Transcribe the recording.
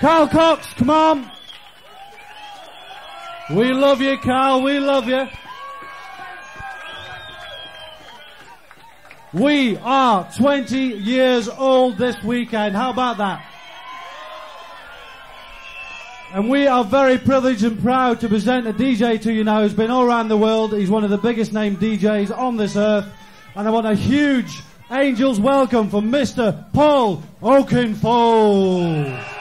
Carl Cox, come on. We love you, Carl. We love you. We are 20 years old this weekend. How about that? And we are very privileged and proud to present a DJ to you now who's been all around the world. He's one of the biggest named DJs on this earth. And I want a huge Angels welcome for Mr. Paul Oakenfold.